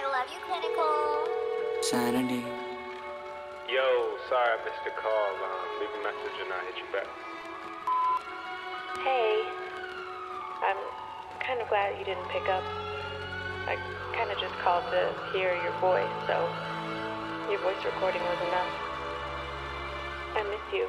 I love you, clinical. Sanity. Yo, sorry I missed your call. Um, leave a message and I'll hit you back. Hey, I'm kind of glad you didn't pick up. I kind of just called to hear your voice, so your voice recording was enough. I miss you.